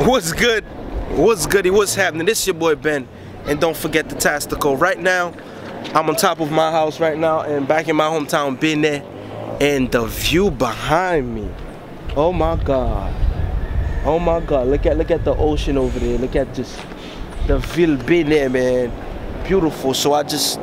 What's good? What's goody? What's happening? This is your boy Ben, and don't forget the Tastical. Right now, I'm on top of my house right now, and back in my hometown, Bainet, and the view behind me. Oh my God. Oh my God. Look at look at the ocean over there. Look at just the view Bainet, man. Beautiful. So I just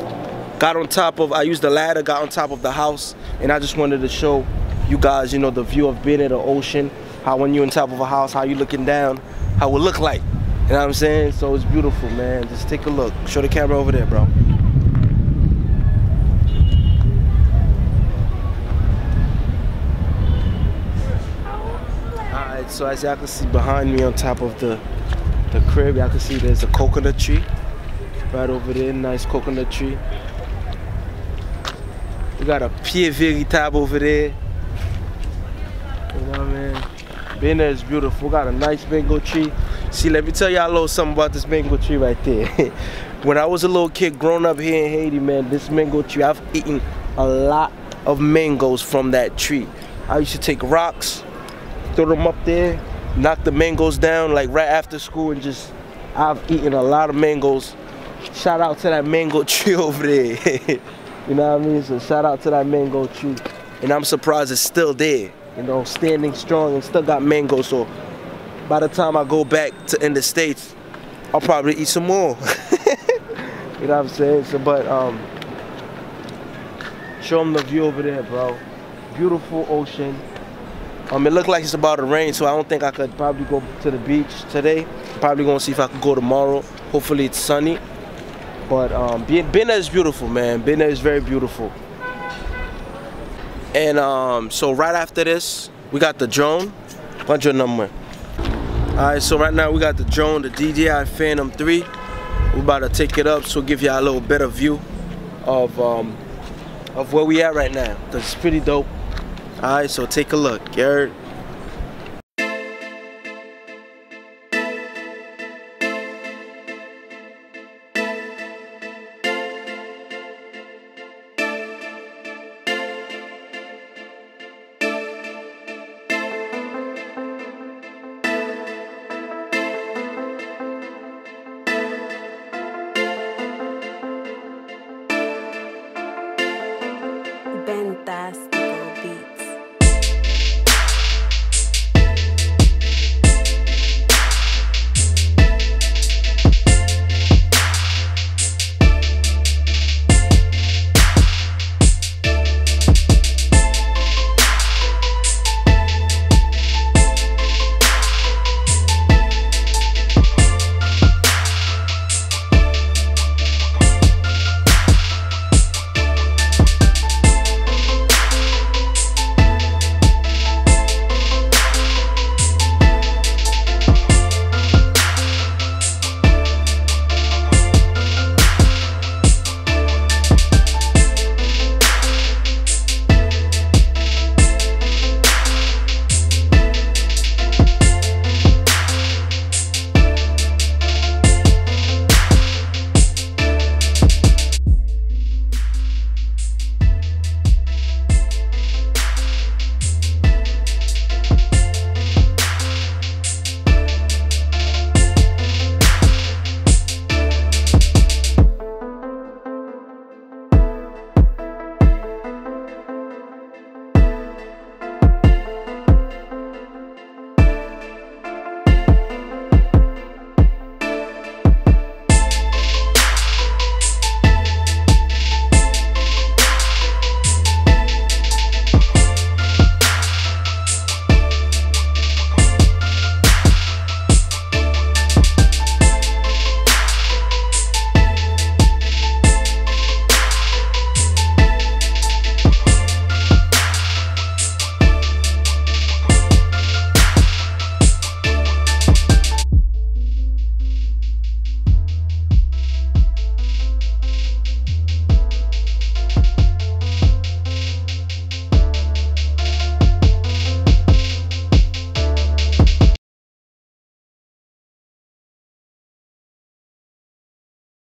got on top of. I used the ladder, got on top of the house, and I just wanted to show you guys, you know, the view of being the ocean how when you're on top of a house, how you looking down, how it look like. You know what I'm saying? So it's beautiful, man. Just take a look. Show the camera over there, bro. Alright, so as y'all can see behind me on top of the the crib, y'all can see there's a coconut tree. Right over there, nice coconut tree. We got a pied véritable over there. You know what I mean? There is beautiful. Got a nice mango tree. See, let me tell y'all a little something about this mango tree right there. when I was a little kid growing up here in Haiti, man, this mango tree, I've eaten a lot of mangoes from that tree. I used to take rocks, throw them up there, knock the mangoes down like right after school and just, I've eaten a lot of mangoes. Shout out to that mango tree over there. you know what I mean? So shout out to that mango tree. And I'm surprised it's still there. You know, standing strong and still got mango. So by the time I go back to in the States, I'll probably eat some more. you know what I'm saying? So, but um, show them the view over there, bro. Beautiful ocean. Um, it looked like it's about to rain, so I don't think I could probably go to the beach today. Probably gonna see if I could go tomorrow. Hopefully it's sunny. But um, Bainet is beautiful, man. Bainet is very beautiful. And um, so right after this, we got the drone. What's your number? Alright, so right now we got the drone, the DJI Phantom 3. We're about to take it up, so give y'all a little better view of um, of where we at right now. Cause it's pretty dope. Alright, so take a look. Garrett.